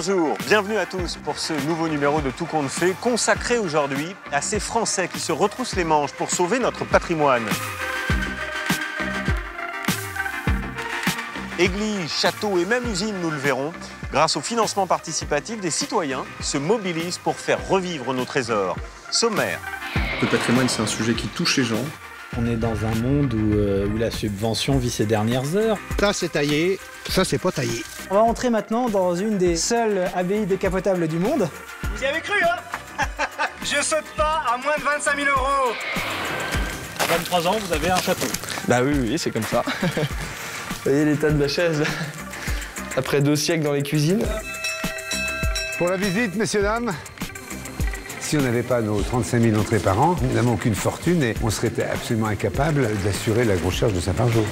Bonjour, bienvenue à tous pour ce nouveau numéro de Tout compte fait, consacré aujourd'hui à ces Français qui se retroussent les manches pour sauver notre patrimoine. Églises, châteaux et même usines, nous le verrons, grâce au financement participatif, des citoyens se mobilisent pour faire revivre nos trésors. Sommaire. Le patrimoine, c'est un sujet qui touche les gens. On est dans un monde où, euh, où la subvention vit ses dernières heures. Ça c'est taillé, ça c'est pas taillé. On va entrer maintenant dans une des seules abbayes décapotables du monde. Vous y avez cru, hein? Je saute pas à moins de 25 000 euros À 23 ans, vous avez un château. Bah oui, oui, c'est comme ça. vous voyez l'état de ma chaise Après deux siècles dans les cuisines? Pour la visite, messieurs, dames, si on n'avait pas nos 35 000 entrées par an, nous n'avons aucune fortune et on serait absolument incapable d'assurer la grosse charge de ça par jour.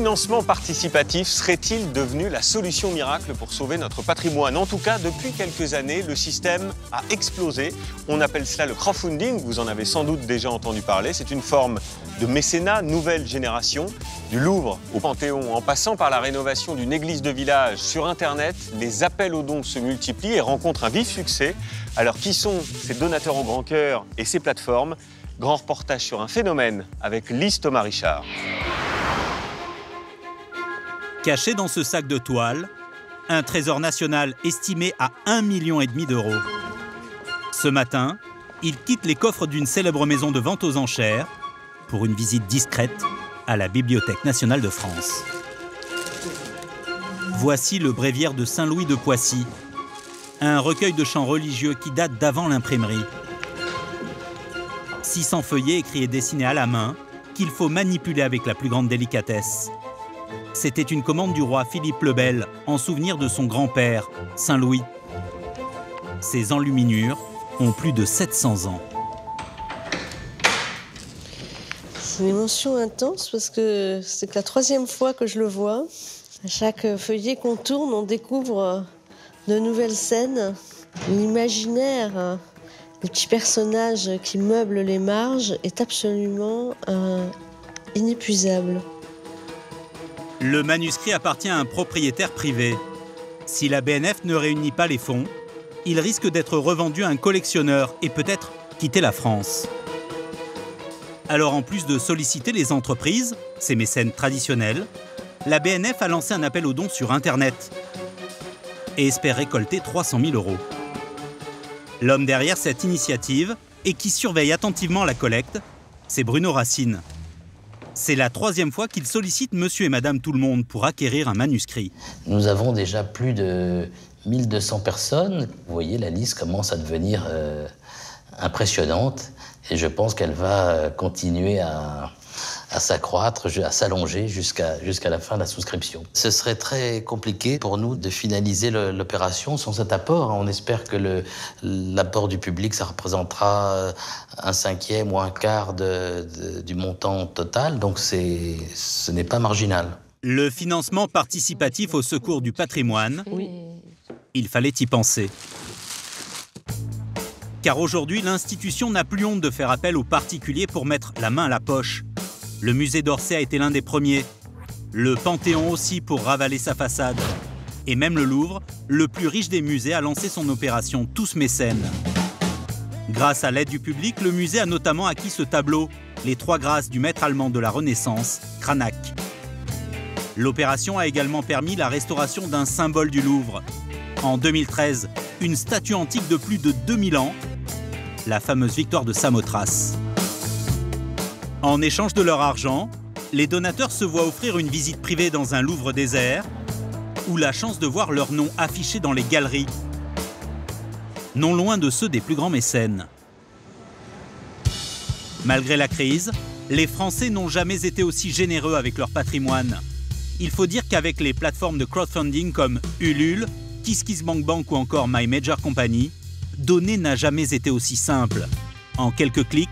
Financement participatif serait-il devenu la solution miracle pour sauver notre patrimoine? En tout cas, depuis quelques années, le système a explosé. On appelle cela le crowdfunding, vous en avez sans doute déjà entendu parler. C'est une forme de mécénat nouvelle génération. Du Louvre au Panthéon, en passant par la rénovation d'une église de village sur Internet, les appels aux dons se multiplient et rencontrent un vif succès. Alors qui sont ces donateurs au grand cœur et ces plateformes? Grand reportage sur un phénomène avec Lise Thomas Richard. Caché dans ce sac de toile, un trésor national estimé à 1,5 million d'euros. Ce matin, il quitte les coffres d'une célèbre maison de vente aux enchères pour une visite discrète à la Bibliothèque nationale de France. Voici le bréviaire de Saint-Louis de Poissy, un recueil de chants religieux qui date d'avant l'imprimerie. 600 feuillets écrits et dessinés à la main qu'il faut manipuler avec la plus grande délicatesse. C'était une commande du roi Philippe le Bel en souvenir de son grand-père, Saint Louis. Ces enluminures ont plus de 700 ans. C'est une émotion intense parce que c'est la troisième fois que je le vois. À chaque feuillet qu'on tourne, on découvre de nouvelles scènes. L'imaginaire des petits personnages qui meublent les marges est absolument euh, inépuisable. Le manuscrit appartient à un propriétaire privé. Si la BNF ne réunit pas les fonds, il risque d'être revendu à un collectionneur et peut-être quitter la France. Alors en plus de solliciter les entreprises, ces mécènes traditionnels, la BNF a lancé un appel aux dons sur Internet et espère récolter 300 000 euros. L'homme derrière cette initiative et qui surveille attentivement la collecte, c'est Bruno Racine. C'est la troisième fois qu'il sollicite monsieur et madame tout le monde pour acquérir un manuscrit. Nous avons déjà plus de 1200 personnes. Vous voyez, la liste commence à devenir euh, impressionnante et je pense qu'elle va continuer à, à s'accroître, à s'allonger jusqu'à jusqu'à la fin de la souscription. Ce serait très compliqué pour nous de finaliser l'opération sans cet apport. On espère que l'apport du public, ça représentera un cinquième ou un quart de, de, du montant total, donc ce n'est pas marginal. Le financement participatif au secours du patrimoine, oui. il fallait y penser. Car aujourd'hui, l'institution n'a plus honte de faire appel aux particuliers pour mettre la main à la poche. Le musée d'Orsay a été l'un des premiers. Le Panthéon aussi pour ravaler sa façade. Et même le Louvre, le plus riche des musées, a lancé son opération Tous mécènes. Grâce à l'aide du public, le musée a notamment acquis ce tableau, Les Trois Grâces du maître allemand de la Renaissance, Cranach. L'opération a également permis la restauration d'un symbole du Louvre. En 2013, une statue antique de plus de 2000 ans, la fameuse victoire de Samothrace. En échange de leur argent, les donateurs se voient offrir une visite privée dans un Louvre désert ou la chance de voir leur nom affiché dans les galeries, non loin de ceux des plus grands mécènes. Malgré la crise, les Français n'ont jamais été aussi généreux avec leur patrimoine. Il faut dire qu'avec les plateformes de crowdfunding comme Ulule, KissKissBankBank ou encore My Major Company, donner n'a jamais été aussi simple. En quelques clics,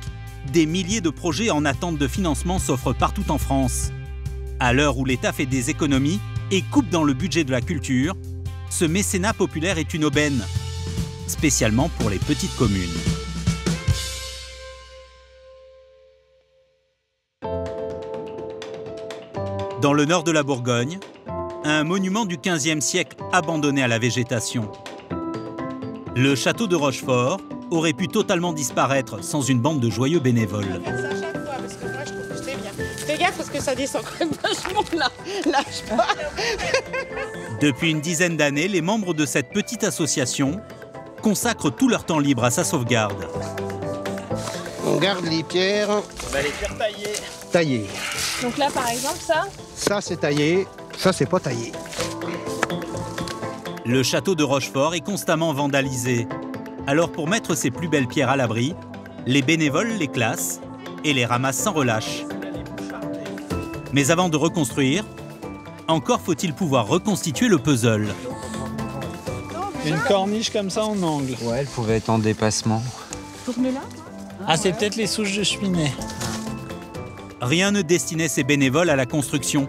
des milliers de projets en attente de financement s'offrent partout en France. À l'heure où l'État fait des économies, et coupe dans le budget de la culture, ce mécénat populaire est une aubaine, spécialement pour les petites communes. Dans le nord de la Bourgogne, un monument du XVe siècle abandonné à la végétation. Le château de Rochefort aurait pu totalement disparaître sans une bande de joyeux bénévoles. Fais gaffe parce que ça descend quand même vachement là. Lâche pas. Depuis une dizaine d'années, les membres de cette petite association consacrent tout leur temps libre à sa sauvegarde. On garde les pierres. On va les faire tailler. Taillées. Donc là, par exemple, ça Ça, c'est taillé. Ça, c'est pas taillé. Le château de Rochefort est constamment vandalisé. Alors pour mettre ses plus belles pierres à l'abri, les bénévoles les classent et les ramassent sans relâche. Mais avant de reconstruire, encore faut-il pouvoir reconstituer le puzzle. Une corniche comme ça en angle. Ouais, elle pouvait être en dépassement. Tournez-là. Ah, c'est peut-être les souches de cheminée. Rien ne destinait ces bénévoles à la construction.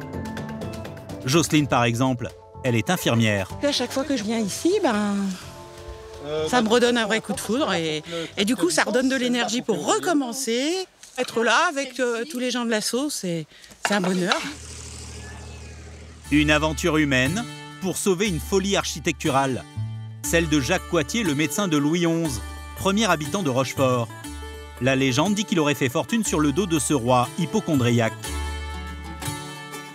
Jocelyne, par exemple, elle est infirmière. À chaque fois que je viens ici, ben, ça me redonne un vrai coup de foudre et, du coup, ça redonne de l'énergie pour recommencer. Être là avec euh, tous les gens de l'assaut, c'est c'est un bonheur. Une aventure humaine pour sauver une folie architecturale. Celle de Jacques Coitier, le médecin de Louis XI, premier habitant de Rochefort. La légende dit qu'il aurait fait fortune sur le dos de ce roi hypochondriaque.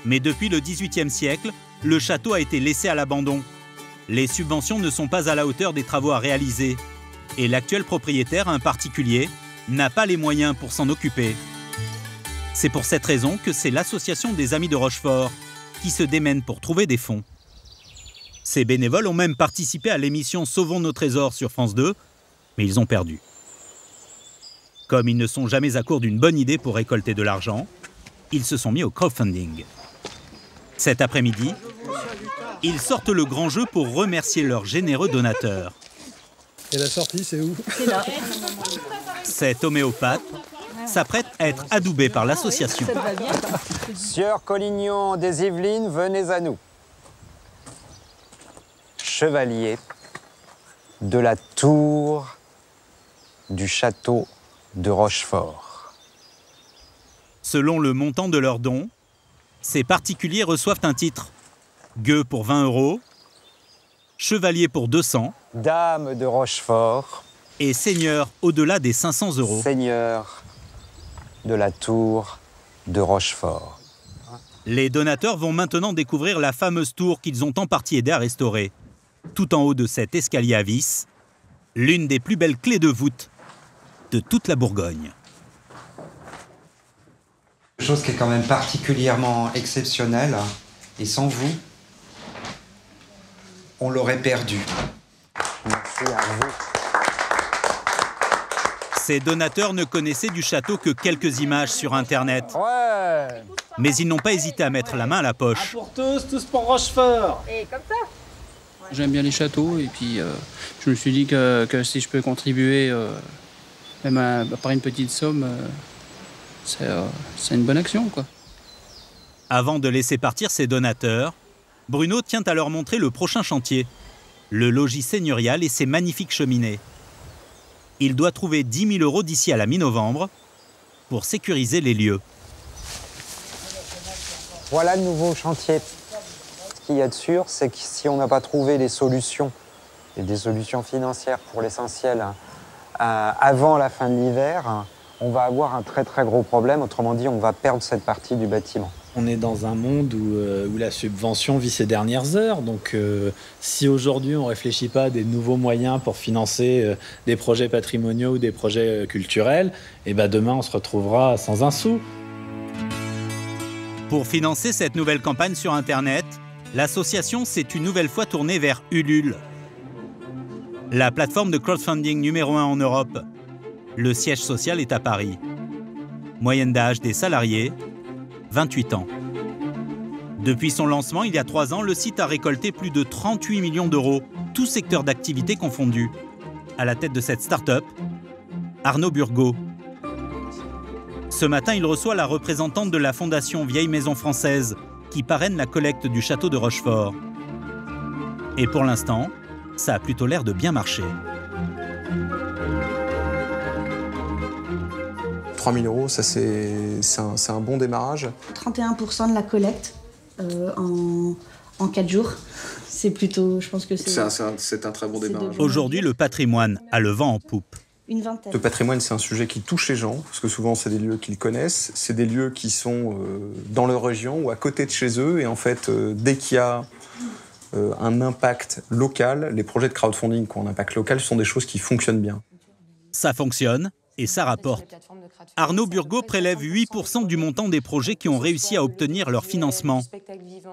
Mais depuis le XVIIIe siècle, le château a été laissé à l'abandon. Les subventions ne sont pas à la hauteur des travaux à réaliser. Et l'actuel propriétaire, un particulier, n'a pas les moyens pour s'en occuper. C'est pour cette raison que c'est l'association des Amis de Rochefort qui se démène pour trouver des fonds. Ces bénévoles ont même participé à l'émission Sauvons nos trésors sur France 2, mais ils ont perdu. Comme ils ne sont jamais à court d'une bonne idée pour récolter de l'argent, ils se sont mis au crowdfunding. Cet après-midi, ils sortent le grand jeu pour remercier leurs généreux donateurs. Et la sortie, c'est où? C'est là. Cet homéopathe s'apprête à être adoubé par l'association. Sieur Collignon des Yvelines, venez à nous. Chevalier de la tour du château de Rochefort. Selon le montant de leurs dons, ces particuliers reçoivent un titre. Gueux pour 20 euros, chevalier pour 200 Dame de Rochefort, et seigneur au-delà des 500 euros. Seigneur de la tour de Rochefort. Les donateurs vont maintenant découvrir la fameuse tour qu'ils ont en partie aidé à restaurer. Tout en haut de cet escalier à vis, l'une des plus belles clés de voûte de toute la Bourgogne. Chose qui est quand même particulièrement exceptionnelle, et sans vous, on l'aurait perdu. Merci à vous. Ces donateurs ne connaissaient du château que quelques images sur Internet. Ouais Mais ils n'ont pas hésité à mettre la main à la poche. Pour tous, tous pour Rochefort. Et comme ça J'aime bien les châteaux et puis euh, je me suis dit que, que si je peux contribuer, euh, même à- par une petite somme, euh, c'est euh, c'est une bonne action. quoi. Avant de laisser partir ses donateurs, Bruno tient à leur montrer le prochain chantier, le logis seigneurial et ses magnifiques cheminées. Il doit trouver 10 000 euros d'ici à la mi-novembre pour sécuriser les lieux. Voilà le nouveau chantier. Ce qu'il y a de sûr, c'est que si on n'a pas trouvé des solutions, et des solutions financières pour l'essentiel, euh, avant la fin de l'hiver, on va avoir un très très gros problème. Autrement dit, on va perdre cette partie du bâtiment. On est dans un monde où, euh, où la subvention vit ses dernières heures. Donc, euh, si aujourd'hui on ne réfléchit pas à des nouveaux moyens pour financer euh, des projets patrimoniaux ou des projets culturels, et ben demain on se retrouvera sans un sou. Pour financer cette nouvelle campagne sur Internet, l'association s'est une nouvelle fois tournée vers Ulule, la plateforme de crowdfunding numéro 1 en Europe. Le siège social est à Paris. Moyenne d'âge des salariés, 28 ans. Depuis son lancement il y a trois ans, le site a récolté plus de 38 millions d'euros, tous secteurs d'activité confondus. À la tête de cette start-up, Arnaud Burgot. Ce matin, il reçoit la représentante de la fondation Vieille Maison Française, qui parraine la collecte du château de Rochefort. Et pour l'instant, ça a plutôt l'air de bien marcher. 3000 euros, ça c'est un, un, bon démarrage. 31% de la collecte euh, en, en 4 jours. C'est plutôt, je pense que c'est... C'est un, un, très bon démarrage. Aujourd'hui, le patrimoine a le vent en poupe. Une vingtaine. Le patrimoine, c'est un sujet qui touche les gens, parce que souvent, c'est des lieux qu'ils connaissent. C'est des lieux qui sont euh, dans leur région ou à côté de chez eux. Et en fait, euh, dès qu'il y a euh, un impact local, les projets de crowdfunding qui ont un impact local sont des choses qui fonctionnent bien. Ça fonctionne et ça rapporte. Arnaud Burgot prélève 8% du montant des projets qui ont réussi à obtenir leur financement.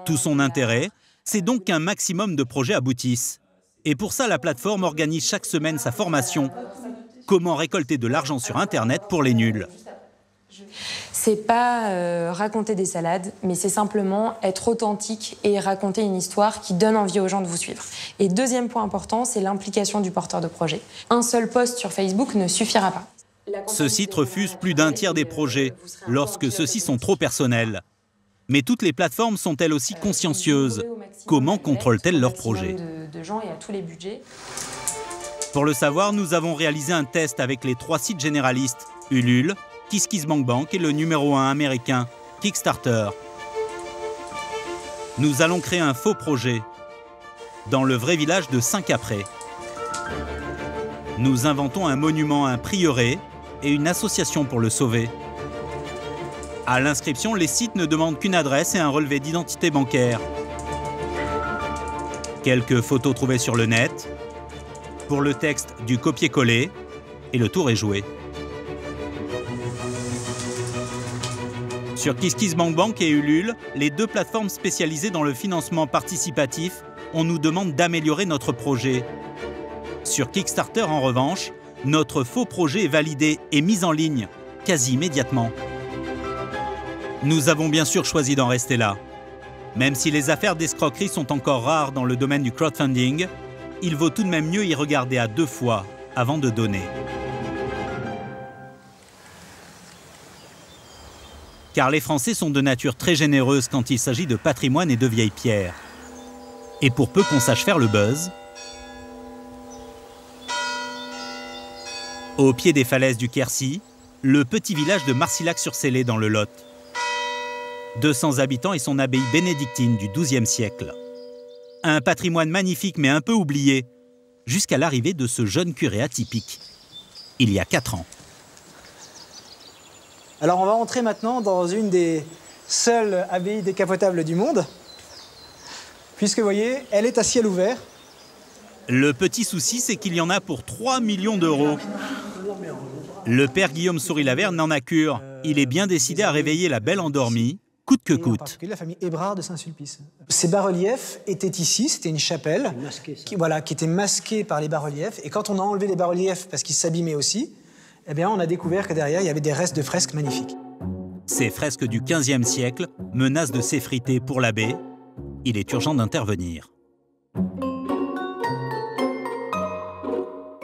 Tout son intérêt, c'est donc qu'un maximum de projets aboutissent. Et pour ça, la plateforme organise chaque semaine sa formation. Comment récolter de l'argent sur Internet pour les nuls? C'est pas euh, raconter des salades, mais c'est simplement être authentique et raconter une histoire qui donne envie aux gens de vous suivre. Et deuxième point important, c'est l'implication du porteur de projet. Un seul post sur Facebook ne suffira pas. Ce site refuse plus d'un tiers des projets lorsque ceux-ci sont trop personnels. Mais toutes les plateformes sont elles aussi consciencieuses. Comment contrôlent-elles leurs projets à. Pour le savoir, nous avons réalisé un test avec les trois sites généralistes Ulule, KissKissBankBank et le numéro 1 américain Kickstarter. Nous allons créer un faux projet dans le vrai village de Saint-Capré. Nous inventons un monument, un prieuré et une association pour le sauver. À l'inscription, les sites ne demandent qu'une adresse et un relevé d'identité bancaire. Quelques photos trouvées sur le net, pour le texte du copier-coller, et le tour est joué. Sur KissKissBankBank et Ulule, les deux plateformes spécialisées dans le financement participatif, on nous demande d'améliorer notre projet. Sur Kickstarter, en revanche, notre faux projet est validé et mis en ligne, quasi immédiatement. Nous avons bien sûr choisi d'en rester là. Même si les affaires d'escroquerie sont encore rares dans le domaine du crowdfunding, il vaut tout de même mieux y regarder à deux fois avant de donner. Car les Français sont de nature très généreuse quand il s'agit de patrimoine et de vieilles pierres. Et pour peu qu'on sache faire le buzz, au pied des falaises du Quercy, le petit village de Marcillac-sur-Célé dans le Lot. 200 habitants et son abbaye bénédictine du XIIe siècle. Un patrimoine magnifique mais un peu oublié, jusqu'à l'arrivée de ce jeune curé atypique, il y a 4 ans. Alors on va entrer maintenant dans une des seules abbayes décapotables du monde, puisque vous voyez, elle est à ciel ouvert. Le petit souci, c'est qu'il y en a pour 3 millions d'euros. Le père Guillaume Souris-Laverne n'en a cure. Il est bien décidé à réveiller la belle endormie, coûte que coûte. la famille Hébrard de Saint-Sulpice. Ces bas-reliefs étaient ici, c'était une chapelle qui, voilà, qui était masquée par les bas-reliefs. Et quand on a enlevé les bas-reliefs parce qu'ils s'abîmaient aussi, eh bien, on a découvert que derrière, il y avait des restes de fresques magnifiques. Ces fresques du XVe siècle menacent de s'effriter pour l'abbé. Il est urgent d'intervenir.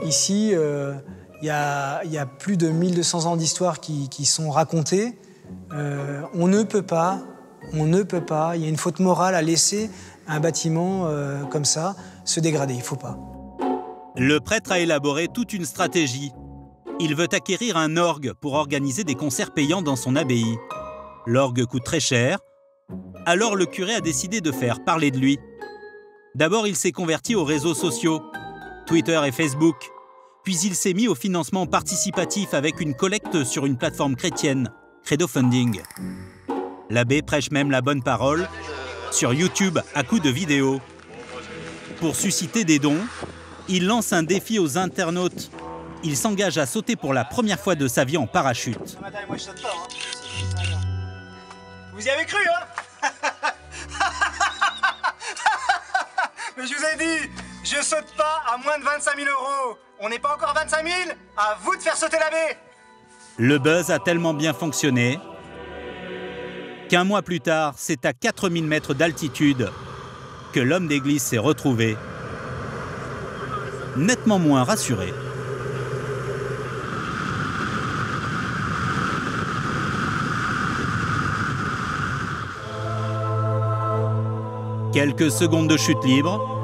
Ici, euh, il y, a, plus de 1200 ans d'histoire qui, sont racontées. Euh, on ne peut pas, on ne peut pas, il y a une faute morale à laisser un bâtiment euh, comme ça se dégrader, il ne faut pas. Le prêtre a élaboré toute une stratégie il veut acquérir un orgue pour organiser des concerts payants dans son abbaye. L'orgue coûte très cher, alors le curé a décidé de faire parler de lui. D'abord, il s'est converti aux réseaux sociaux, Twitter et Facebook, puis il s'est mis au financement participatif avec une collecte sur une plateforme chrétienne, Credo Funding. L'abbé prêche même la bonne parole sur YouTube à coups de vidéos. Pour susciter des dons, il lance un défi aux internautes il s'engage à sauter pour la première fois de sa vie en parachute. Vous y avez cru, hein? Mais je vous ai dit, je saute pas à moins de 25 000 euros. On n'est pas encore 25 000 À vous de faire sauter la baie Le buzz a tellement bien fonctionné qu'un mois plus tard, c'est à 4000 mètres d'altitude que l'homme d'église s'est retrouvé nettement moins rassuré. Quelques secondes de chute libre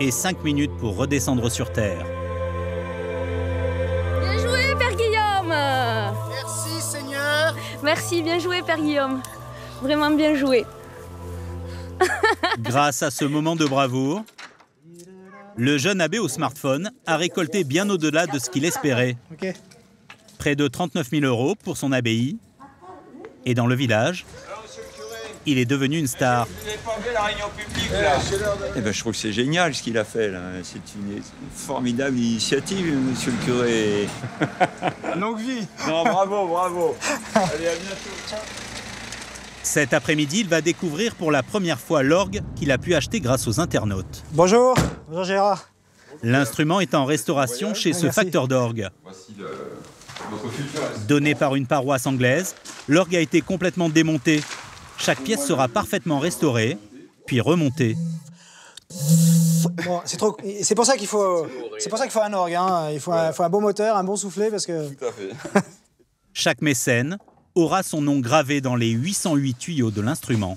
et 5 minutes pour redescendre sur Terre. Bien joué, Père Guillaume Merci, Seigneur Merci, bien joué, Père Guillaume. Vraiment bien joué. Grâce à ce moment de bravoure, le jeune abbé au smartphone a récolté bien au-delà de ce qu'il espérait. Près de 39 000 euros pour son abbaye. Et dans le village, il est devenu une star. Vous n'avez pas vu la réunion publique là Eh ben, je trouve que c'est génial ce qu'il a fait là. C'est une formidable initiative, monsieur le curé. Longue vie Non, bravo, bravo. Allez, à bientôt. Cet après-midi, il va découvrir pour la première fois l'orgue qu'il a pu acheter grâce aux internautes. Bonjour, bonjour Gérard. L'instrument est en restauration chez ce Merci. facteur d'orgue. Donné par une paroisse anglaise, l'orgue a été complètement démonté. Chaque pièce sera parfaitement restaurée, puis remontée. Bon, c'est trop. C'est pour ça qu'il faut. C'est pour ça qu'il faut un orgue. hein. Il faut, un, faut un bon moteur, un bon soufflet parce que. Chaque mécène aura son nom gravé dans les 808 tuyaux de l'instrument.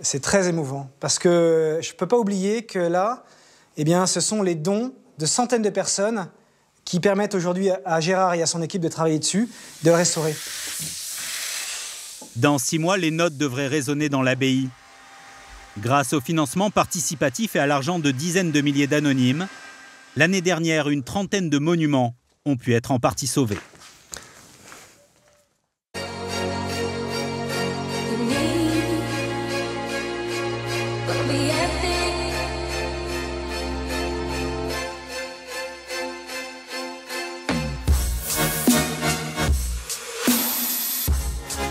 C'est très émouvant parce que je peux pas oublier que là, eh bien, ce sont les dons de centaines de personnes qui permettent aujourd'hui à- à Gérard et à son équipe de travailler dessus, de le restaurer. Dans six mois, les notes devraient résonner dans l'abbaye. Grâce au financement participatif et à l'argent de dizaines de milliers d'anonymes, l'année dernière, une trentaine de monuments ont pu être en partie sauvés.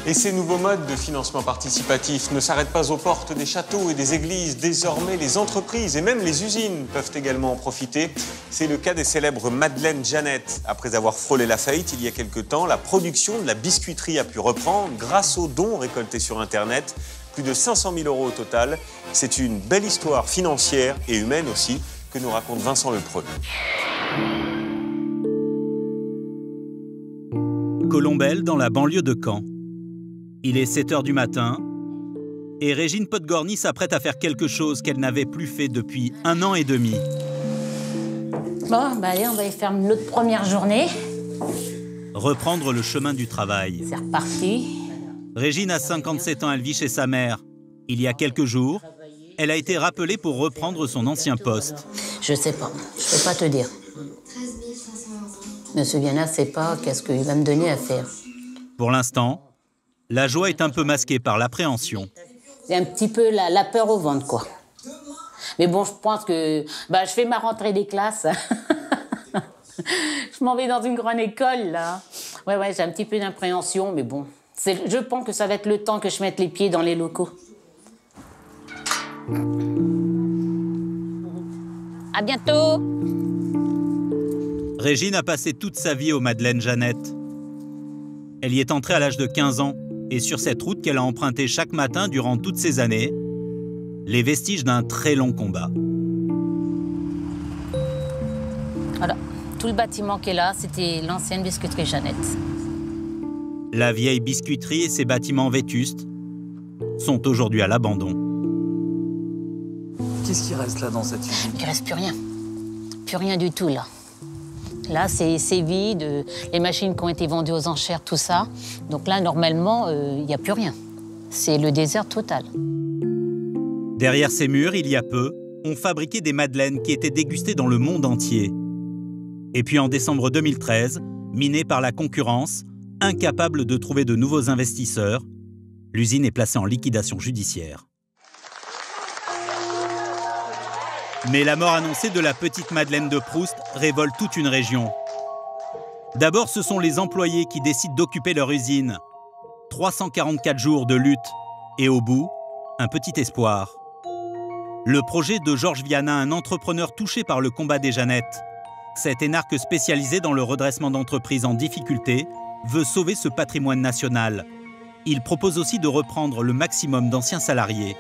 Et ces nouveaux modes de financement participatif ne s'arrêtent pas aux portes des châteaux et des églises. Désormais, les entreprises et même les usines peuvent également en profiter. C'est le cas des célèbres Madeleine Jeannette. Après avoir frôlé la faillite il y a quelque temps, la production de la biscuiterie a pu reprendre grâce aux dons récoltés sur Internet. Plus de 500 000 euros au total. C'est une belle histoire financière et humaine aussi que nous raconte Vincent Lepreux. Colombelle, dans la banlieue de Caen. Il est 7 heures du matin et Régine Podgorny s'apprête à faire quelque chose qu'elle n'avait plus fait depuis un an et demi. Bon, bah allez, on va y faire notre première journée. Reprendre le chemin du travail. C'est reparti. Régine a 57 ans, elle vit chez sa mère. Il y a quelques jours, elle a été rappelée pour reprendre son ancien poste. Je sais pas, je peux pas te dire. Monsieur Viana sait pas qu'est-ce qu'il va me donner à faire. Pour l'instant, la joie est un peu masquée par l'appréhension. C'est un petit peu la, la peur au ventre, quoi. Mais bon, je pense que bah, je fais ma rentrée des classes. je m'en vais dans une grande école, là. Ouais, ouais, j'ai un petit peu d'appréhension, mais bon. Je pense que ça va être le temps que je mette les pieds dans les locaux. À bientôt Régine a passé toute sa vie au Madeleine Jeannette. Elle y est entrée à l'âge de 15 ans et sur cette route qu'elle a empruntée chaque matin durant toutes ces années, les vestiges d'un très long combat. Voilà, tout le bâtiment qui est là, c'était l'ancienne biscuiterie Jeannette. La vieille biscuiterie et ses bâtiments vétustes sont aujourd'hui à l'abandon. Qu'est-ce qui reste là dans cette usine? Il reste plus rien. Plus rien du tout là. Là, c'est vide, les machines qui ont été vendues aux enchères, tout ça. Donc là, normalement, euh, il n'y a plus rien. C'est le désert total. Derrière ces murs, il y a peu, on fabriquait des madeleines qui étaient dégustées dans le monde entier. Et puis en décembre 2013, minée par la concurrence, incapable de trouver de nouveaux investisseurs, l'usine est placée en liquidation judiciaire. Mais la mort annoncée de la petite Madeleine de Proust révolte toute une région. D'abord, ce sont les employés qui décident d'occuper leur usine. 344 jours de lutte et au bout, un petit espoir. Le projet de Georges Viana, un entrepreneur touché par le combat des Jeannettes. Cet énarque spécialisé dans le redressement d'entreprises en difficulté veut sauver ce patrimoine national. Il propose aussi de reprendre le maximum d'anciens salariés.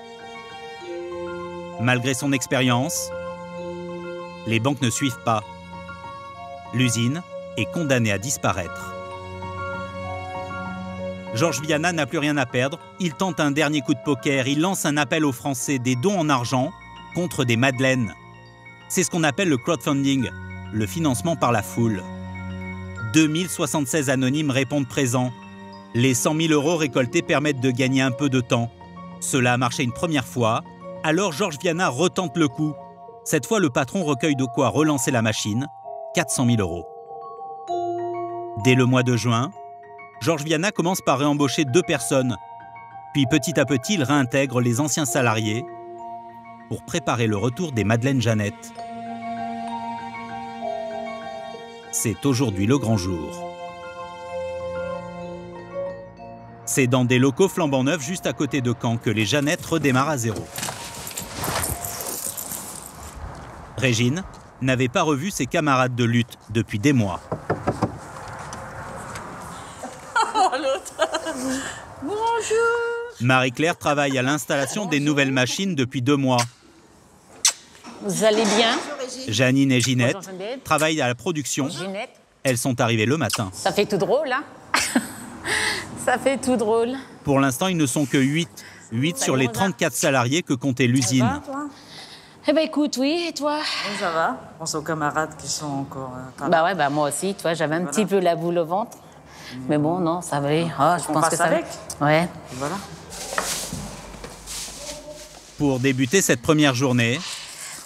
Malgré son expérience, les banques ne suivent pas. L'usine est condamnée à disparaître. Georges Viana n'a plus rien à perdre. Il tente un dernier coup de poker. Il lance un appel aux Français des dons en argent contre des madeleines. C'est ce qu'on appelle le crowdfunding, le financement par la foule. 2076 anonymes répondent présents. Les 100 000 euros récoltés permettent de gagner un peu de temps. Cela a marché une première fois, alors Georges Viana retente le coup. Cette fois, le patron recueille de quoi relancer la machine, 400 000 euros. Dès le mois de juin, Georges Viana commence par réembaucher deux personnes. Puis petit à petit, il réintègre les anciens salariés pour préparer le retour des Madeleine Jeannette. C'est aujourd'hui le grand jour. C'est dans des locaux flambant neufs juste à côté de Caen que les Jeannettes redémarrent à zéro. Régine n'avait pas revu ses camarades de lutte depuis des mois. Oh, l'autre Bonjour Marie-Claire travaille à l'installation des nouvelles machines depuis deux mois. Vous allez bien? Janine et Ginette Bonjour, travaillent à la production. Ginette. Elles sont arrivées le matin. Ça fait tout drôle, hein? Ça fait tout drôle. Pour l'instant, ils ne sont que 8. 8 sur les 34 salariés que comptait l'usine. Eh ben écoute, oui, et toi? Ça va. Je pense aux camarades qui sont encore. euh, Bah ouais, bah moi aussi, tu vois, j'avais un Voilà. petit peu la boule au ventre. Mais bon, non, ça va aller. Ah, je On pense passe que ça avec. va. Ouais. Voilà. Pour débuter cette première journée,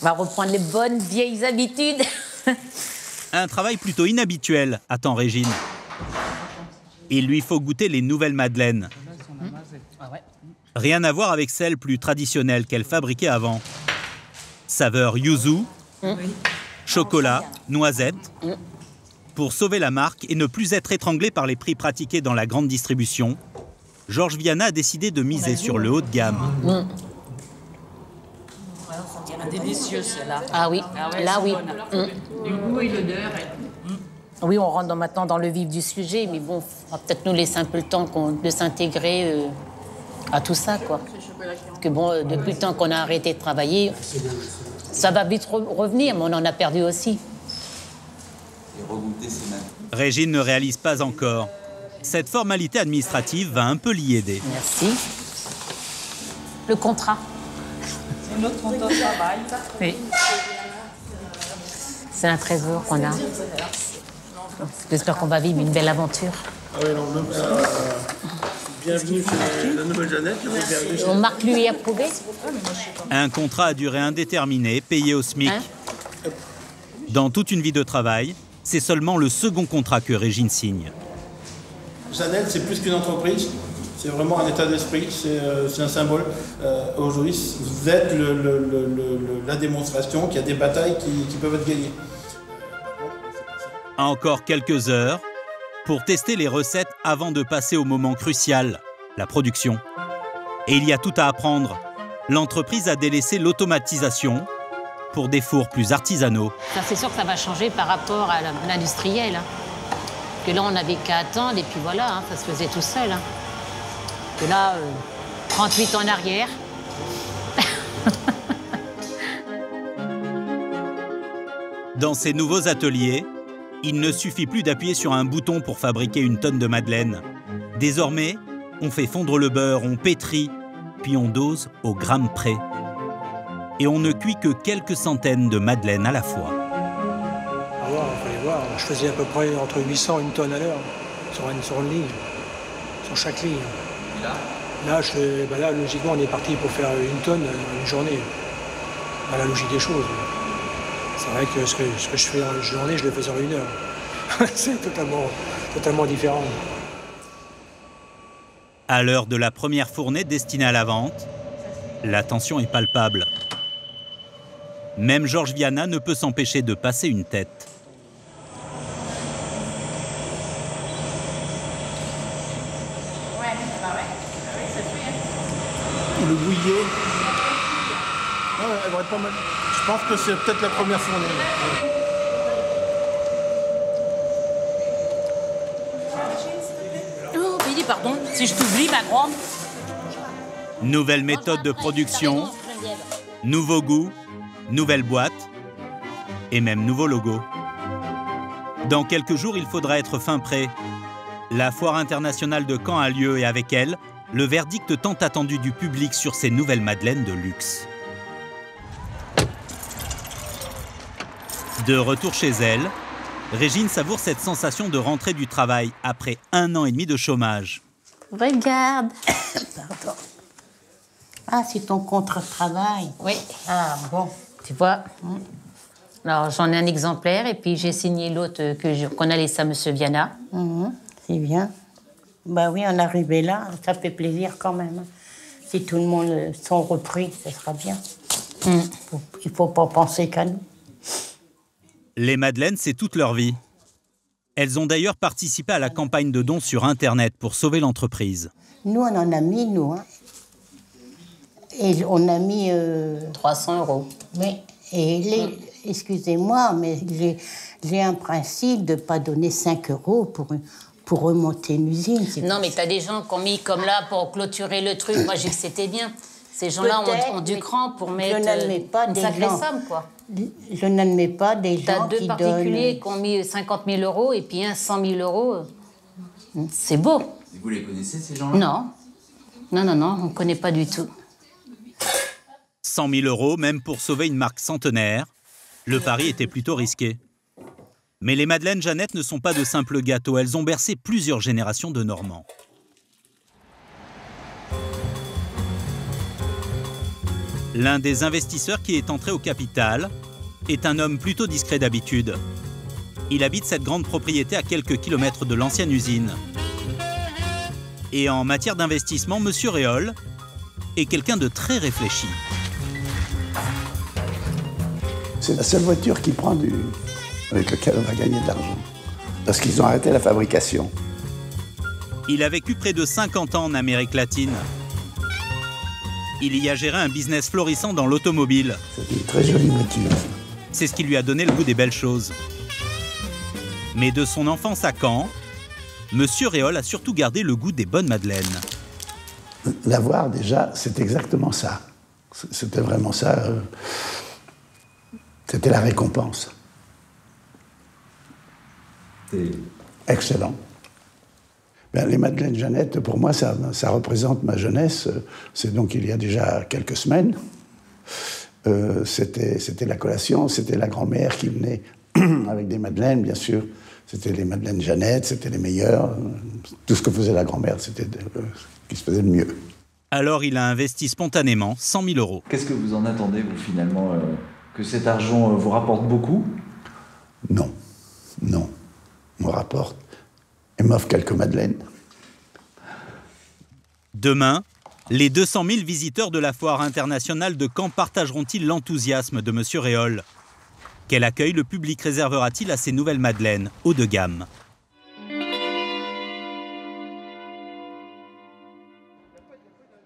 On va reprendre les bonnes vieilles habitudes. un travail plutôt inhabituel attend Régine. Il lui faut goûter les nouvelles madeleines. Rien à voir avec celles plus traditionnelles qu'elle fabriquait avant. Saveur yuzu, chocolat, noisette. Pour sauver la marque et ne plus être étranglé par les prix pratiqués dans la grande distribution, Georges Viana a décidé de miser sur le haut de gamme. Délicieux, celle-là. Ah oui, ouais, là oui. Mm. Du goût et l'odeur. Oui, on rentre maintenant dans le vif du sujet, mais bon, on va peut-être nous laisser un peu le temps qu'on- de s'intégrer euh, à tout ça, quoi. Que bon, euh, depuis le temps qu'on a arrêté de travailler, ça va vite re- revenir, mais on en a perdu aussi. Régine ne réalise pas encore. Cette formalité administrative va un peu l'y aider. Merci. Le contrat. C'est notre contrat de travail. Oui. C'est un trésor qu'on a. J'espère qu'on va vivre une belle aventure. Ah oui, non, même ça, euh, bienvenue chez la nouvelle Jeannette, On marque lui approuvé Un contrat à durée indéterminée, payé au SMIC. Hein Dans toute une vie de travail, c'est seulement le second contrat que Régine signe. Jeannette, c'est plus qu'une entreprise, c'est vraiment un état d'esprit, c'est euh, un symbole. Euh, Aujourd'hui, vous êtes le- le- le- le- le- la démonstration qu'il y a des batailles qui, qui peuvent être gagnées. Encore quelques heures pour tester les recettes avant de passer au moment crucial, la production. Et il y a tout à apprendre. L'entreprise a délaissé l'automatisation pour des fours plus artisanaux. C'est sûr que ça va changer par rapport à l'industriel. hein. Que là, on n'avait qu'à attendre et puis voilà, hein, ça se faisait tout seul. hein. Que là, euh, 38 ans en arrière. Dans ces nouveaux ateliers, il ne suffit plus d'appuyer sur un bouton pour fabriquer une tonne de madeleine. Désormais, on fait fondre le beurre, on pétrit, puis on dose au gramme près. Et on ne cuit que quelques centaines de madeleines à la fois. À voir, il fallait voir. Je faisais à peu près entre 800 et une tonne à l'heure sur une, sur une ligne, sur chaque ligne. Là, je, fais- bah là, logiquement, on est parti pour faire une tonne une journée. Dans la logique des choses. C'est vrai que ce, que ce que je fais en une journée, je le fais sur une heure. C'est totalement, totalement différent. À l'heure de la première fournée destinée à la vente, la tension est palpable. Même Georges Viana ne peut s'empêcher de passer une tête. Le bouillet. Ah ouais, elle va être pas mal. Je pense que c'est peut-être la première fournée. Oh, Billy, pardon, si je t'oublie, ma grande. Nouvelle méthode de production, nouveau goût, nouvelle boîte et même nouveau logo. Dans quelques jours, il faudra être fin prêt. La foire internationale de Caen a lieu et avec elle, le verdict tant attendu du public sur ces nouvelles madeleines de luxe. De retour chez elle, Régine savoure cette sensation de rentrée du travail après un an et demi de chômage. Regarde. Pardon. Ah, c'est ton contre-travail. Oui. Ah, bon. Tu vois? Alors, j'en ai un exemplaire et puis j'ai signé l'autre qu'on a laissé à M. Viana. Mhm, c'est bien. Bah oui, on est arrivé là, ça fait plaisir quand même. Si tout le monde euh, sont repris, ce sera bien. Faut- Il faut pas penser qu'à nous. Les Madeleines, c'est toute leur vie. Elles ont d'ailleurs participé à la campagne de dons sur Internet pour sauver l'entreprise. Nous, on en a mis, nous. hein. Et on a mis. 300 euros. Mais, et les- excusez-moi, mais j'ai- j'ai un principe de ne pas donner 5 euros pour, pour remonter une usine. c'est Non, mais t'as des gens qui ont mis comme là pour clôturer le truc. Moi, j'ai dit que c'était bien. Ces gens-là ont, ont du cran pour je mettre n'admets euh, pas une des sacrée gens. somme, quoi. Je n'admets pas des T'as gens deux qui particuliers donnent. qui ont mis 50 000 euros et puis un 100 000 euros. C'est beau. Vous les connaissez, ces gens-là? Non. Non, non, non, on ne connaît pas du tout. 100 000 euros, même pour sauver une marque centenaire, le pari était plutôt risqué. Mais les Madeleines Jeannette ne sont pas de simples gâteaux, elles ont bercé plusieurs générations de Normands. L'un des investisseurs qui est entré au capital est un homme plutôt discret d'habitude. Il habite cette grande propriété à quelques kilomètres de l'ancienne usine. Et en matière d'investissement, Monsieur Réol est quelqu'un de très réfléchi. C'est la seule voiture qui prend du... avec laquelle on va gagner de l'argent. Parce qu'ils ont arrêté la fabrication. Il a vécu près de 50 ans en Amérique latine. Il y a géré un business florissant dans l'automobile. C'est une très jolie voiture. C'est ce qui lui a donné le goût des belles choses. Mais de son enfance à Caen, Monsieur Réol a surtout gardé le goût des bonnes madeleines. L'avoir, déjà, c'est exactement ça. C'était vraiment ça. euh, C'était la récompense. Excellent. Ben, les Madeleines Jeannette, pour moi, ça, ça représente ma jeunesse. C'est donc il y a déjà quelques semaines. Euh, c'était c'était la collation, c'était la grand-mère qui venait avec des madeleines, bien sûr. C'était les madeleines Jeannette, c'était les meilleures. Tout ce que faisait la grand-mère, c'était de- euh, ce qui se faisait le mieux. Alors il a investi spontanément 100 000 euros. Qu'est-ce que vous en attendez, vous, finalement euh, Que cet argent euh, vous rapporte beaucoup? Non, non. On rapporte et m'offre quelques madeleines. Demain, les 200 000 visiteurs de la foire internationale de Caen partageront-ils l'enthousiasme de Monsieur Réol? Quel accueil le public réservera-t-il à ces nouvelles madeleines haut de gamme?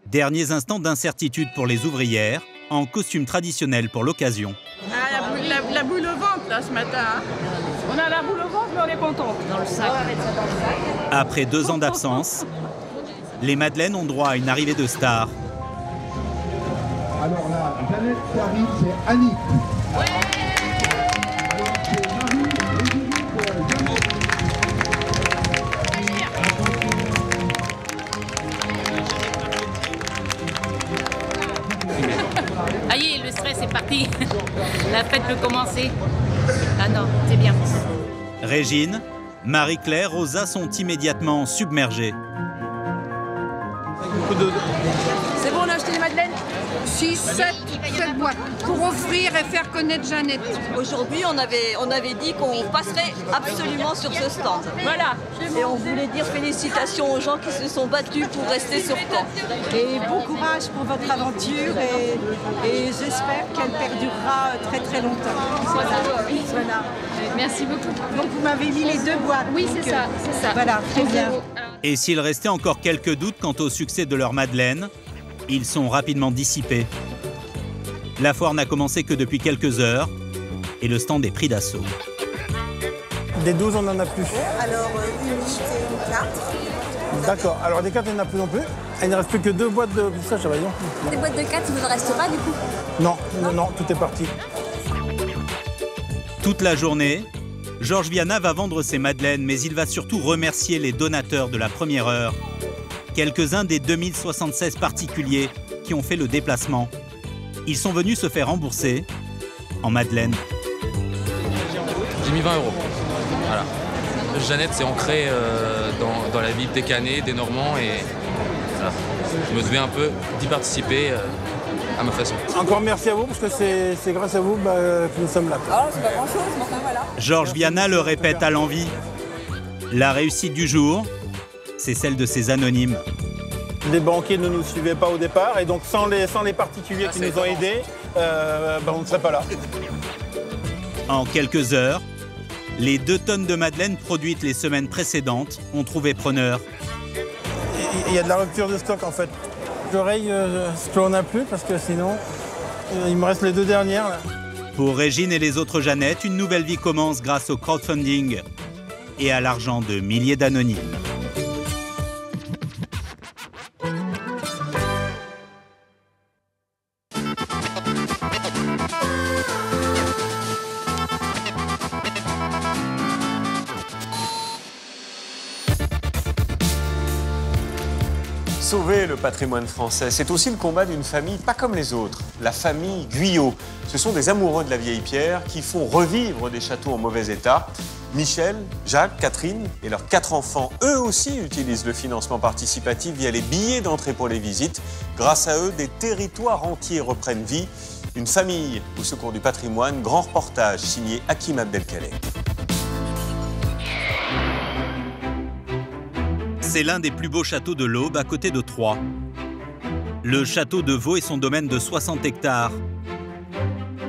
Derniers instants d'incertitude pour les ouvrières, en costume traditionnel pour l'occasion. Ah, la, boule, la- la boule au ventre, là, ce matin. hein. On a la boule au ventre, mais on est contente. Dans le sac. Après deux ans d'absence, les Madeleines ont droit à une arrivée de stars. Alors la Jeannette qui arrive, c'est Annick. Aïe, le stress est parti. La fête peut commencer. Ah non, c'est bien. Régine, Marie-Claire, Rosa sont immédiatement submergées. C'est bon, on a acheté les madeleines? 6, 7, 7 boîtes pour offrir et faire connaître Jeannette. Aujourd'hui, on avait, on avait dit qu'on passerait absolument sur ce stand. Voilà. Et on voulait dire félicitations aux gens qui se sont battus pour rester sur Caen. Et bon courage pour votre aventure et, et j'espère qu'elle perdurera très très longtemps. Voilà. Voilà. Merci beaucoup. Donc vous m'avez mis les deux boîtes. Oui, donc, c'est ça, c'est ça. Voilà, très bien. Et s'il restait encore quelques doutes quant au succès de leur Madeleine, ils sont rapidement dissipés. La foire n'a commencé que depuis quelques heures et le stand est pris d'assaut. Des 12, on n'en a plus. Alors une unité, une carte. D'accord. Alors des cartes, il n'y en a plus non plus. Il ne reste plus que deux boîtes de pistaches, voyons. Les boîtes de 4, il ne reste pas du coup? Non, non, non, tout est parti. Toute la journée, Georges Viana va vendre ses madeleines, mais il va surtout remercier les donateurs de la première heure. Quelques-uns des 2076 particuliers qui ont fait le déplacement. Ils sont venus se faire rembourser en madeleine. J'ai mis 20 euros. Voilà. Jeannette s'est ancrée euh, dans, dans la vie des Canets, des Normands et voilà. je me devais un peu d'y participer euh, à ma façon. Encore merci à vous parce que c'est grâce à vous bah, que nous sommes là. Ah, c'est pas grand chose, mais enfin voilà. Georges Viana le répète à l'envie. La réussite du jour, c'est celle de ces anonymes. Les banquiers ne nous suivaient pas au départ et donc sans les, sans les particuliers qui nous ont aidés, euh, bah, on ne serait pas là. En quelques heures, les deux tonnes de madeleine produites les semaines précédentes ont trouvé preneur. Il y a de la rupture de stock en fait. J'oreille euh, ce que l'on n'a plus parce que sinon euh, il me reste les deux dernières. Là. Pour Régine et les autres Jeannettes, une nouvelle vie commence grâce au crowdfunding et à l'argent de milliers d'anonymes. Sauver le patrimoine français, c'est aussi le combat d'une famille pas comme les autres, la famille Guyot. Ce sont des amoureux de la vieille pierre qui font revivre des châteaux en mauvais état. Michel, Jacques, Catherine et leurs quatre enfants, eux aussi utilisent le financement participatif via les billets d'entrée pour les visites. Grâce à eux, des territoires entiers reprennent vie. Une famille au secours du patrimoine, grand reportage signé Hakim Abdelkaleh. C'est l'un des plus beaux châteaux de l'Aube à côté de Troyes. Le château de Vaux est son domaine de 60 hectares.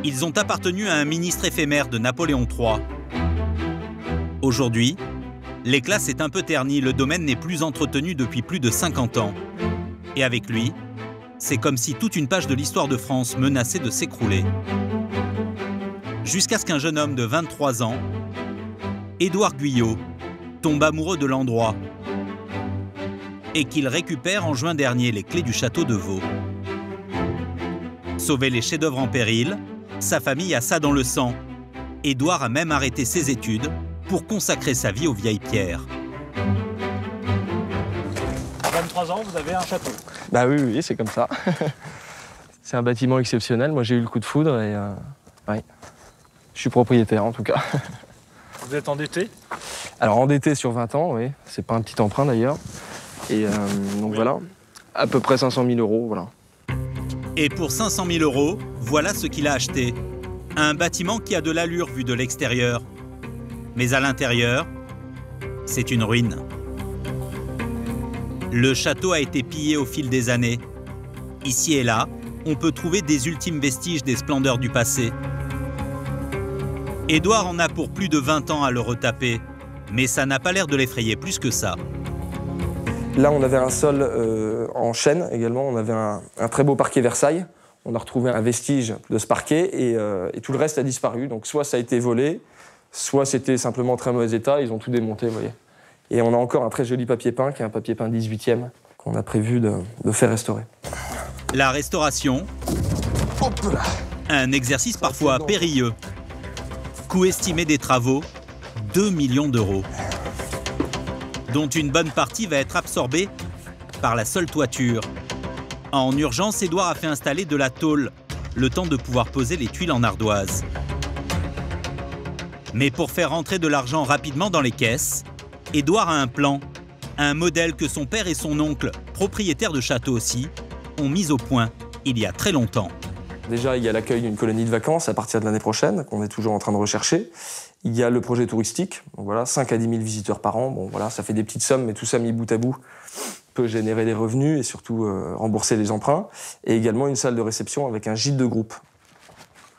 Ils ont appartenu à un ministre éphémère de Napoléon III. Aujourd'hui, l'éclat s'est un peu terni, le domaine n'est plus entretenu depuis plus de 50 ans. Et avec lui, c'est comme si toute une page de l'histoire de France menaçait de s'écrouler. Jusqu'à ce qu'un jeune homme de 23 ans, Édouard Guyot, tombe amoureux de l'endroit et qu'il récupère en juin dernier les clés du château de Vaux. Sauver les chefs-d'œuvre en péril, sa famille a ça dans le sang. Édouard a même arrêté ses études pour consacrer sa vie aux vieilles pierres. À 23 ans, vous avez un château. Bah oui, oui, c'est comme ça. c'est un bâtiment exceptionnel. Moi, j'ai eu le coup de foudre et euh, ouais. je suis propriétaire en tout cas. Vous êtes endetté? Alors endetté sur 20 ans, oui. C'est pas un petit emprunt d'ailleurs. Et euh, donc voilà, à peu près 500 000 euros, voilà. Et pour 500 000 euros, voilà ce qu'il a acheté. Un bâtiment qui a de l'allure vu de l'extérieur. Mais à l'intérieur, c'est une ruine. Le château a été pillé au fil des années. Ici et là, on peut trouver des ultimes vestiges des splendeurs du passé. Édouard en a pour plus de 20 ans à le retaper, mais ça n'a pas l'air de l'effrayer plus que ça. Là, on avait un sol euh, en chêne également. On avait un, un, très beau parquet Versailles. On a retrouvé un vestige de ce parquet et, euh, et, tout le reste a disparu. Donc, soit ça a été volé, soit c'était simplement en très mauvais état. Ils ont tout démonté, vous voyez. Et on a encore un très joli papier peint, qui est un papier peint 18e, qu'on a prévu de, de, faire restaurer. La restauration, un exercice parfois périlleux. Coût estimé des travaux, 2 millions d'euros dont une bonne partie va être absorbée par la seule toiture. En urgence, Édouard a fait installer de la tôle, le temps de pouvoir poser les tuiles en ardoise. Mais pour faire rentrer de l'argent rapidement dans les caisses, Édouard a un plan, un modèle que son père et son oncle, propriétaires de château aussi, ont mis au point il y a très longtemps. Déjà, il y a l'accueil d'une colonie de vacances à partir de l'année prochaine, qu'on est toujours en train de rechercher. Il y a le projet touristique, donc voilà, 5 à 10 000 visiteurs par an. Bon, voilà, ça fait des petites sommes, mais tout ça mis bout à bout peut générer des revenus et surtout euh, rembourser les emprunts. Et également une salle de réception avec un gîte de groupe.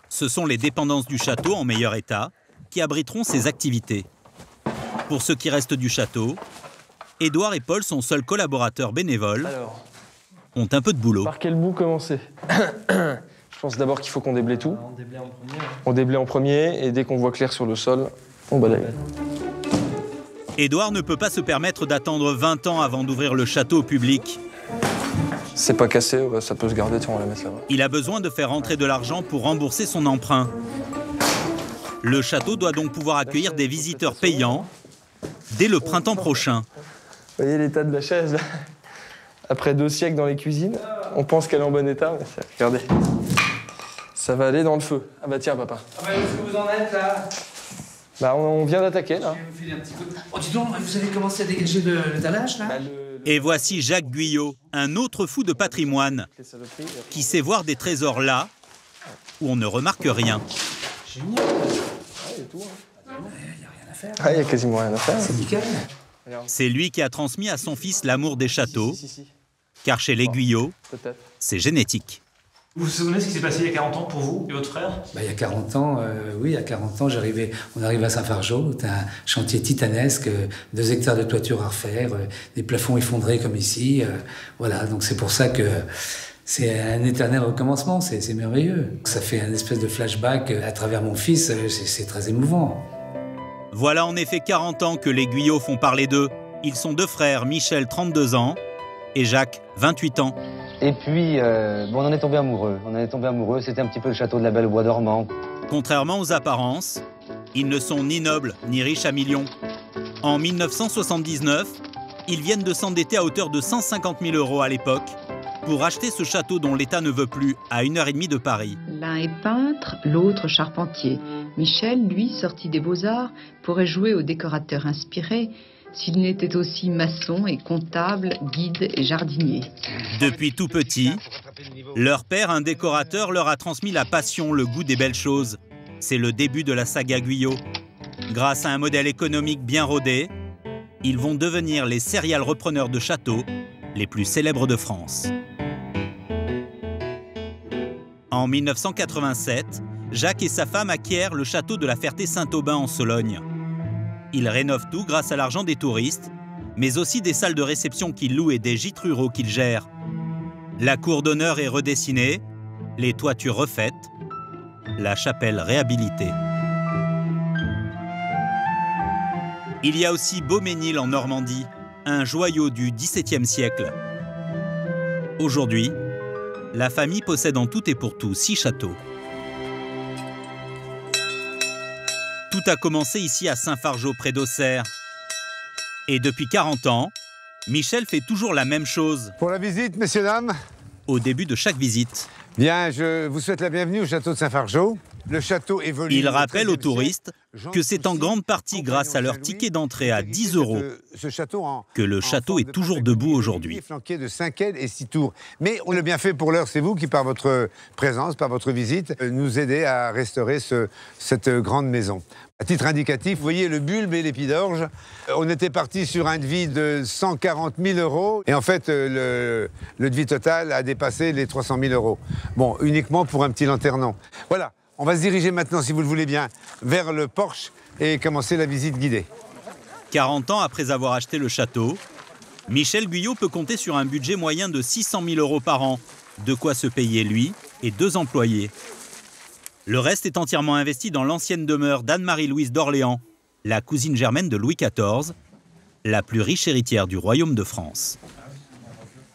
Ce sont les dépendances du château en meilleur état qui abriteront ces activités. Pour ce qui reste du château, Édouard et Paul, son seul collaborateur bénévole, Alors, ont un peu de boulot. Par quel bout commencer? Je pense d'abord qu'il faut qu'on déblaye tout. On déblaye en premier. On déblaye en premier et dès qu'on voit clair sur le sol, on balaye. Édouard ne peut pas se permettre d'attendre 20 ans avant d'ouvrir le château au public. C'est pas cassé, ça peut se garder, on va la mettre là-bas. Il a besoin de faire rentrer de l'argent pour rembourser son emprunt. Le château doit donc pouvoir accueillir des visiteurs payants dès le printemps prochain. Vous voyez l'état de la chaise là? Après deux siècles dans les cuisines, on pense qu'elle est en bon état, mais regardez. Ça va aller dans le feu. Ah bah tiens papa. Où est-ce que vous en êtes là? Bah on, vient d'attaquer là. Je vais vous filer un petit coup de- Oh, dis donc, vous avez commencé à dégager le, le dallage là? Et voici Jacques Guyot, un autre fou de patrimoine, qui sait voir des trésors là où on ne remarque rien. Ah, il y a quasiment rien à faire. C'est nickel. C'est lui qui a transmis à son fils l'amour des châteaux, car chez les Guyot, c'est génétique. Vous vous souvenez ce qui s'est passé il y a 40 ans pour vous et votre frère? Bah, il y a 40 ans, euh, oui, il y a 40 ans, j'arrivais, on arrive à Saint-Fargeau, c'est un chantier titanesque, euh, deux hectares de toiture à refaire, euh, des plafonds effondrés comme ici. euh, voilà, donc c'est pour ça que c'est un éternel recommencement, c'est c'est merveilleux. Ça fait un espèce de flashback à travers mon fils, c'est c'est très émouvant. Voilà en effet 40 ans que les Guyot font parler d'eux. Ils sont deux frères, Michel, 32 ans, et Jacques, 28 ans. Et puis, euh, bon, on en est tombé amoureux. On en est tombé amoureux. C'était un petit peu le château de la Belle au Bois dormant. Contrairement aux apparences, ils ne sont ni nobles ni riches à millions. En 1979, ils viennent de s'endetter à hauteur de 150 000 euros à l'époque pour acheter ce château dont l'État ne veut plus à une heure et demie de Paris. L'un est peintre, l'autre charpentier. Michel, lui, sorti des beaux-arts, pourrait jouer au décorateur inspiré s'il n'était aussi maçon et comptable, guide et jardinier. Depuis tout petit, leur père, un décorateur, leur a transmis la passion, le goût des belles choses. C'est le début de la saga Guyot. Grâce à un modèle économique bien rodé, ils vont devenir les serial repreneurs de châteaux les plus célèbres de France. En 1987, Jacques et sa femme acquièrent le château de la Ferté-Saint-Aubin en Sologne. Ils rénovent tout grâce à l'argent des touristes, mais aussi des salles de réception qu'ils louent et des gîtes ruraux qu'ils gèrent. La cour d'honneur est redessinée, les toitures refaites, la chapelle réhabilitée. Il y a aussi Beauménil en Normandie, un joyau du XVIIe siècle. Aujourd'hui, la famille possède en tout et pour tout six châteaux. Tout a commencé ici à Saint-Fargeau près d'Auxerre. Et depuis 40 ans, Michel fait toujours la même chose. Pour la visite, messieurs, dames? Au début de chaque visite, Bien, je vous souhaite la bienvenue au château de Saint-Fargeau. Le château évolue. il rappelle aux 13e siècle. touristes que c'est en grande partie grâce à leur ticket d'entrée à 10 euros que le château est toujours debout aujourd'hui. flanqué de 5 ailes et 6 tours. Mais on l'a bien fait pour l'heure, c'est vous qui, par votre présence, par votre visite, euh, nous aidez à restaurer ce- cette grande maison. À titre indicatif, vous voyez le bulbe et l'épidorge. Euh, On était parti sur un devis de 140 000 euros. Et en fait, euh, le, le devis total a dépassé les 300 000 euros. Bon, uniquement pour un petit lanternant. Voilà, on va se diriger maintenant, si vous le voulez bien, vers le porche et commencer la visite guidée. 40 ans après avoir acheté le château, Michel Guyot peut compter sur un budget moyen de 600 000 euros par an, de quoi se payer lui et deux employés. Le reste est entièrement investi dans l'ancienne demeure d'Anne-Marie-Louise d'Orléans, la cousine germaine de Louis XIV, la plus riche héritière du royaume de France.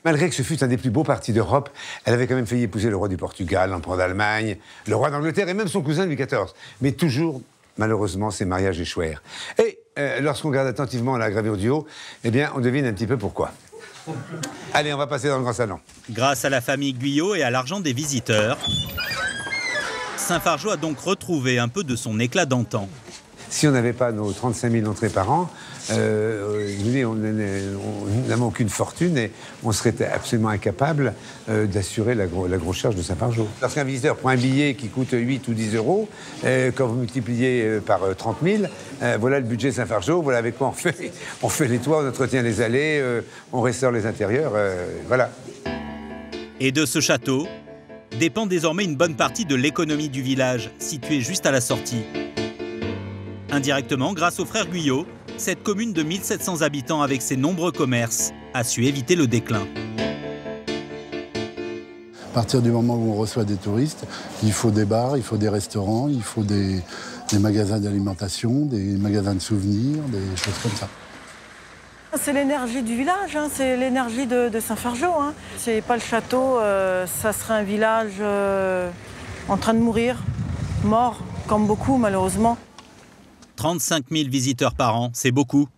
Malgré que ce fût un des plus beaux partis d'Europe, elle avait quand même failli épouser le roi du Portugal, l'empereur d'Allemagne, le roi d'Angleterre et même son cousin Louis XIV. Mais toujours, malheureusement, ces mariages échouèrent. Et euh, lorsqu'on regarde attentivement la gravure du haut, eh bien, on devine un petit peu pourquoi. Allez, on va passer dans le grand salon. Grâce à la famille Guyot et à l'argent des visiteurs, Saint-Fargeau a donc retrouvé un peu de son éclat d'antan. Si on n'avait pas nos 35 000 entrées par an, euh, nous n'avons aucune fortune et on serait absolument incapable euh, d'assurer la, gro- la grosse charge de Saint-Fargeau. Lorsqu'un visiteur prend un billet qui coûte 8 ou 10 euros, euh, quand vous multipliez euh, par euh, 30 000, euh, voilà le budget de Saint-Fargeau, voilà avec quoi on fait, les toits, on entretient les allées, euh, on restaure les intérieurs, euh, voilà. Et de ce château dépend désormais une bonne partie de l'économie du village, situé juste à la sortie. Indirectement, grâce aux frères Guyot, cette commune de 1700 habitants avec ses nombreux commerces a su éviter le déclin. À partir du moment où on reçoit des touristes, il faut des bars, il faut des restaurants, il faut des, des magasins d'alimentation, des magasins de souvenirs, des choses comme ça. C'est l'énergie du village, hein, c'est l'énergie de, de Saint-Fargeau. Hein. C'est pas le château, euh, ça serait un village euh, en train de mourir, mort. comme beaucoup malheureusement. 35 000 visiteurs par an, c'est beaucoup.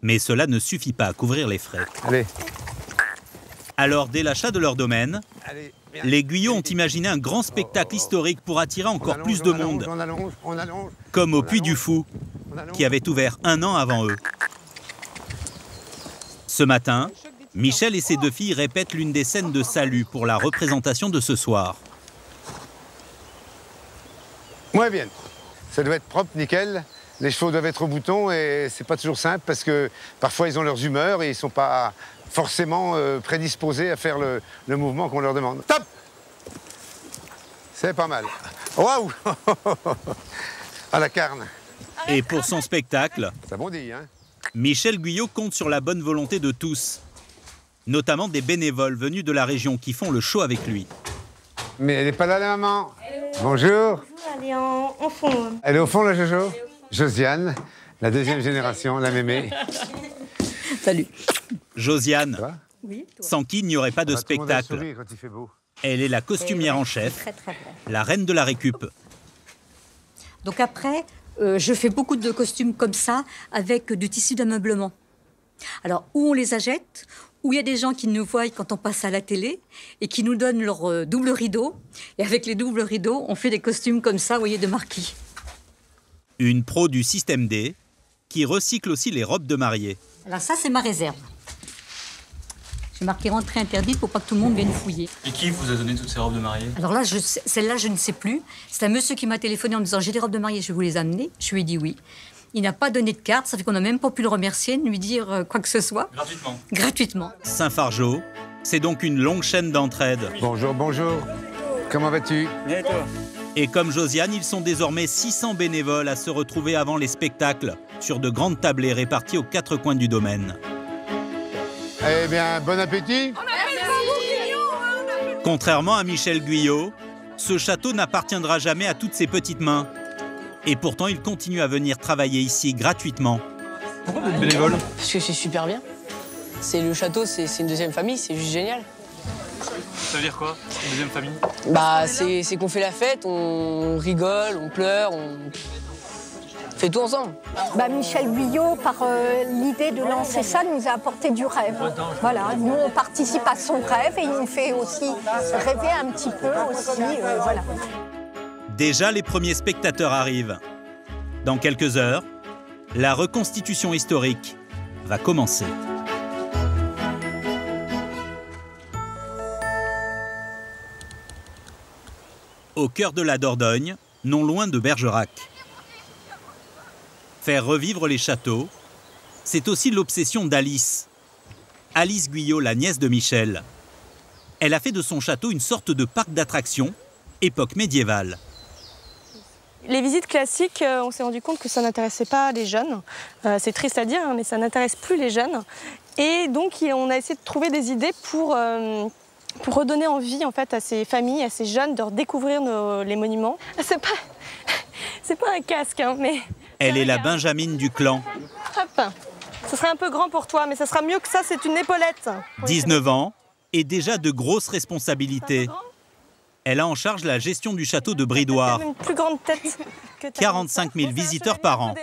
Mais cela ne suffit pas à couvrir les frais. Allez. Alors, dès l'achat de leur domaine, les Guyot ont imaginé un grand spectacle historique pour attirer encore plus de monde, On allonge, on allonge. comme au Puy du Fou, qui avait ouvert un an avant eux. Ce matin, Michel et ses deux filles répètent l'une des scènes de salut pour la représentation de ce soir. Bien. Ça doit être propre, nickel. Les chevaux doivent être au bouton et c'est pas toujours simple parce que parfois ils ont leurs humeurs et ils sont pas forcément euh, prédisposés à faire le, le mouvement qu'on leur demande. Top C'est pas mal. Waouh À la carne. Et pour son spectacle, Ça bondit, hein Michel Guyot compte sur la bonne volonté de tous, notamment des bénévoles venus de la région qui font le show avec lui. Mais elle est pas là, la maman Bonjour Elle est en, en fond. Elle est au fond, la Jojo? Josiane, la deuxième génération, la mémé. Salut. Josiane, Oui, sans qui il n'y aurait pas de spectacle. sourire quand il fait beau. Elle est la costumière en chef, Très très vrai. la reine de la récup. Donc après, euh, je fais beaucoup de costumes comme ça avec du tissu d'ameublement. Alors, où on les achète, où il y a des gens qui nous voient quand on passe à la télé et qui nous donnent leur euh, double rideau. Et avec les doubles rideaux, on fait des costumes comme ça, vous voyez, de marquis. Une pro du système D qui recycle aussi les robes de mariée. Alors ça, c'est ma réserve. J'ai marqué entrée interdite pour pas que tout le monde vienne fouiller. Et qui vous a donné toutes ces robes de mariée? Alors là, celle-là, je ne sais plus. C'est un monsieur qui m'a téléphoné en me disant J'ai des robes de mariée, je vais vous les amener. Je lui ai dit oui. Il n'a pas donné de carte, ça fait qu'on n'a même pas pu le remercier, ni lui dire euh, quoi que ce soit. Gratuitement. Gratuitement. Saint-Fargeau, c'est donc une longue chaîne d'entraide. Bonjour, bonjour. Comment vas-tu? Et comme Josiane, ils sont désormais 600 bénévoles à se retrouver avant les spectacles sur de grandes tablées réparties aux quatre coins du domaine. Eh bien, bon appétit Contrairement à Michel Guyot, ce château n'appartiendra jamais à toutes ses petites mains. Et pourtant, il continue à venir travailler ici gratuitement. Pourquoi vous êtes bénévole? Parce que c'est super bien. C'est le château, c'est une deuxième famille, c'est juste génial. Ça veut dire quoi Une deuxième famille? Bah, c'est c'est qu'on fait la fête, on rigole, on pleure, on fait tout ensemble. Bah, Michel Guyot, par euh, l'idée de lancer ça, nous a apporté du rêve. Voilà, nous on participe à son rêve et il nous fait aussi rêver un petit peu aussi. euh, voilà. Déjà, les premiers spectateurs arrivent. Dans quelques heures, la reconstitution historique va commencer. Au cœur de la Dordogne, non loin de Bergerac. Faire revivre les châteaux, c'est aussi l'obsession d'Alice. Alice Guyot, la nièce de Michel. Elle a fait de son château une sorte de parc d'attractions, époque médiévale. Les visites classiques, euh, on s'est rendu compte que ça n'intéressait pas les jeunes. Euh, c'est triste à dire, hein, mais ça n'intéresse plus les jeunes. Et donc, on a essayé de trouver des idées pour, euh, pour redonner envie en fait, à ces familles, à ces jeunes de redécouvrir nos- les monuments. C'est pas, c'est pas un casque, hein, mais Elle est la Benjamine du clan. hop, ce serait un peu grand pour toi, mais ça sera mieux que ça, c'est une épaulette. 19 ans et déjà de grosses responsabilités. Elle a en charge la gestion du château de Bridoire. Une plus grande tête que ta 45 000 visiteurs par an.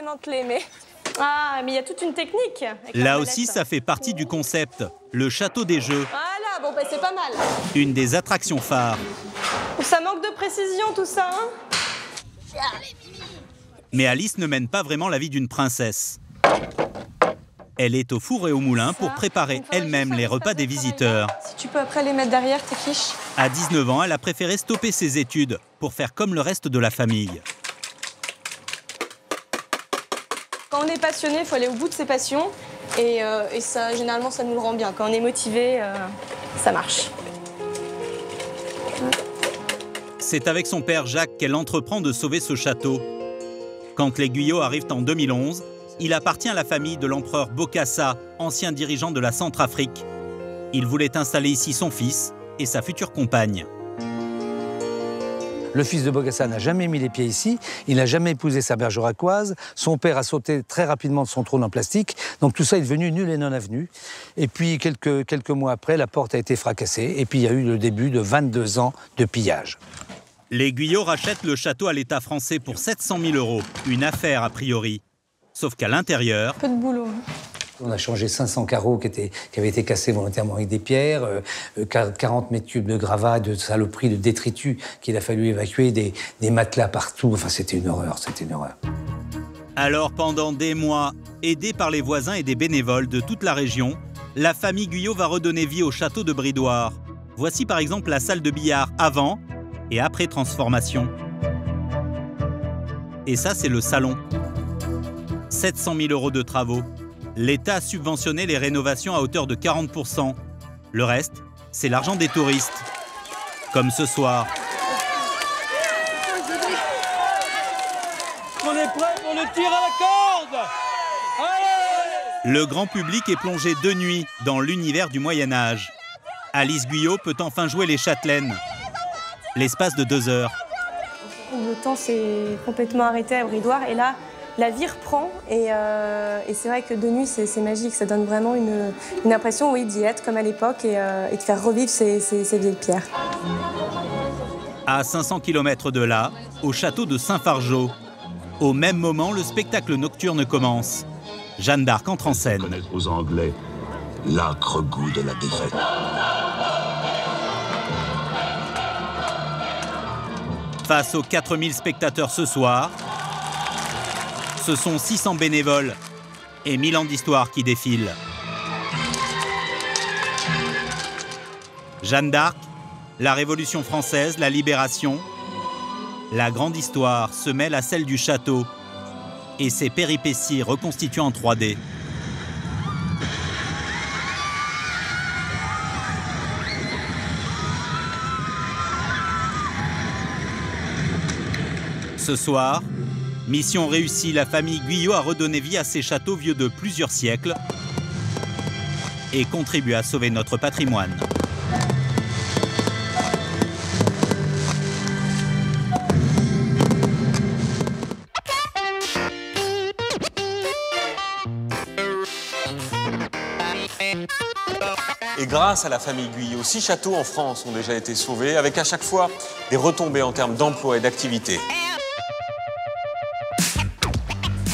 Ah, mais il y a toute une technique. Là aussi, ça fait partie du concept, le château des jeux, Voilà, bon, bah, c'est pas mal. une des attractions phares. Ça manque de précision tout ça, hein Mais Alice ne mène pas vraiment la vie d'une princesse. Elle est au four et au moulin pour préparer elle-même les repas des visiteurs. Si tu peux après les mettre derrière, tes quiches. À 19 ans, elle a préféré stopper ses études pour faire comme le reste de la famille. Quand on est passionné, il faut aller au bout de ses passions. Et, euh, et ça, généralement, ça nous le rend bien. Quand on est motivé, euh, ça marche. C'est avec son père Jacques qu'elle entreprend de sauver ce château. Quand les Guyot arrivent en 2011, il appartient à la famille de l'empereur Bokassa, ancien dirigeant de la Centrafrique. Il voulait installer ici son fils et sa future compagne. Le fils de Bogassa n'a jamais mis les pieds ici, il n'a jamais épousé sa bergeracoise, son père a sauté très rapidement de son trône en plastique, donc tout ça est devenu nul et non avenu. Et puis quelques, quelques mois après, la porte a été fracassée, et puis il y a eu le début de 22 ans de pillage. Les Guyot rachètent le château à l'État français pour 700 000 euros. Une affaire a priori. Sauf qu'à l'intérieur, Peu de boulot. On a changé 500 carreaux qui, avaient été cassés volontairement avec des pierres, euh, euh, 40 mètres cubes de gravats, de saloperies, de détritus qu'il a fallu évacuer, des, matelas partout. Enfin, c'était une horreur, c'était une horreur. alors pendant des mois, aidée par les voisins et des bénévoles de toute la région, la famille Guyot va redonner vie au château de Bridoire. Voici par exemple la salle de billard avant et après transformation. Et ça, c'est le salon. 700 000 euros de travaux. L'État a subventionné les rénovations à hauteur de 40%. Le reste, c'est l'argent des touristes. Comme ce soir. On est prêt pour le tir à la corde Le grand public est plongé de nuit dans l'univers du Moyen Âge. Alice Guyot peut enfin jouer les châtelaines. L'espace de deux heures. Le temps s'est complètement arrêté à Bridoire et là, la vie reprend et, euh, et c'est vrai que de nuit, c'est c'est magique. Ça donne vraiment une, une impression oui, d'y être comme à l'époque et, euh, et de faire revivre ces, ces- ces vieilles pierres. À 500 km de là, au château de Saint-Fargeau. Au même moment, le spectacle nocturne commence. Jeanne d'Arc entre en scène. aux Anglais l'âcre goût de la défaite. Face aux 4000 spectateurs ce soir, ce sont 600 bénévoles et 1000 ans d'histoire qui défilent. Jeanne d'Arc, la Révolution française, la Libération, la grande histoire se mêle à celle du château et ses péripéties reconstituées en 3D. Ce soir, mission réussie, la famille Guyot a redonné vie à ces châteaux vieux de plusieurs siècles et contribue à sauver notre patrimoine. Et grâce à la famille Guyot, six châteaux en France ont déjà été sauvés, avec à chaque fois des retombées en termes d'emploi et d'activité.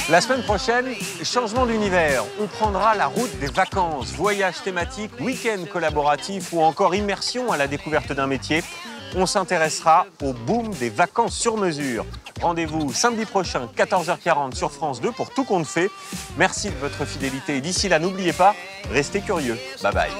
La semaine prochaine, changement d'univers. On prendra la route des vacances, voyages thématiques, week-end collaboratifs ou encore immersion à la découverte d'un métier. On s'intéressera au boom des vacances sur mesure. Rendez-vous samedi prochain, 14h40 sur France 2 pour Tout compte fait. Merci de votre fidélité d'ici là, n'oubliez pas, restez curieux. Bye bye.